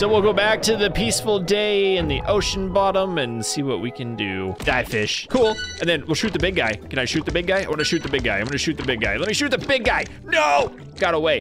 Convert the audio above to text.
So we'll go back to the peaceful day in the ocean bottom and see what we can do. Die fish. Cool. And then we'll shoot the big guy. Can I shoot the big guy? I want to shoot the big guy. I'm going to shoot the big guy. Let me shoot the big guy. No! Got away.